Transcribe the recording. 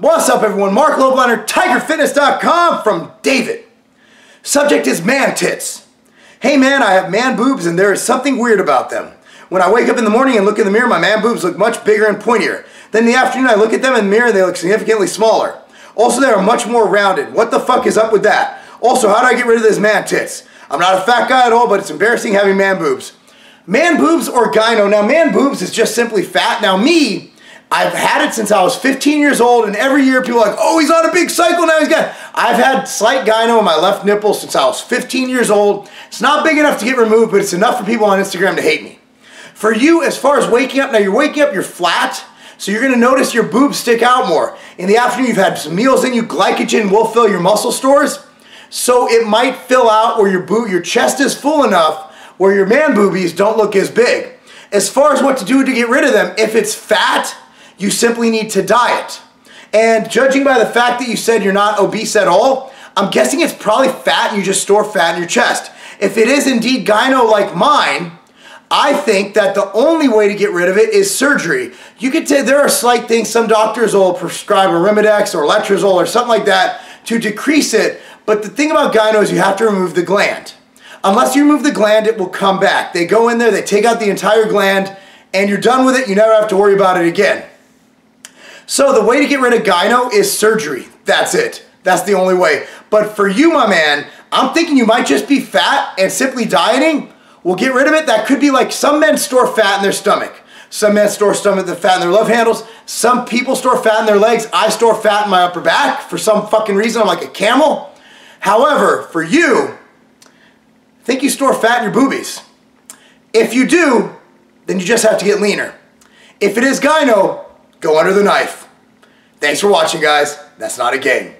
What's up everyone? Marc Lobliner, TigerFitness.com from David. Subject is man tits. Hey man, I have man boobs and there is something weird about them. When I wake up in the morning and look in the mirror, my man boobs look much bigger and pointier. Then in the afternoon I look at them in the mirror and they look significantly smaller. Also they are much more rounded. What the fuck is up with that? Also, how do I get rid of this man tits? I'm not a fat guy at all, but it's embarrassing having man boobs. Man boobs or gyno. Now man boobs is just simply fat. Now me, I've had it since I was 15 years old, and every year people are like, oh, he's on a big cycle now, he's got. I've had slight gyno in my left nipple since I was 15 years old. It's not big enough to get removed, but it's enough for people on Instagram to hate me. For you, as far as waking up, now you're waking up, you're flat, so you're gonna notice your boobs stick out more. In the afternoon, you've had some meals in you, glycogen will fill your muscle stores, so it might fill out where your boob, your chest is full enough where your man boobies don't look as big. As far as what to do to get rid of them, if it's fat, you simply need to diet. And judging by the fact that you said you're not obese at all, I'm guessing it's probably fat and you just store fat in your chest. If it is indeed gyno like mine, I think that the only way to get rid of it is surgery. You could say there are slight things, some doctors will prescribe a or Letrozole or something like that to decrease it, but the thing about gyno is you have to remove the gland. Unless you remove the gland, it will come back. They go in there, they take out the entire gland, and you're done with it. You never have to worry about it again. So the way to get rid of gyno is surgery. That's it. That's the only way. But for you, my man, I'm thinking you might just be fat and simply dieting will get rid of it. That could be like some men store fat in their stomach. Some men store stomach the fat in their love handles. Some people store fat in their legs. I store fat in my upper back for some fucking reason. I'm like a camel. However, for you, think you store fat in your boobies. If you do, then you just have to get leaner. If it is gyno, go under the knife. Thanks for watching, guys. That's not a game.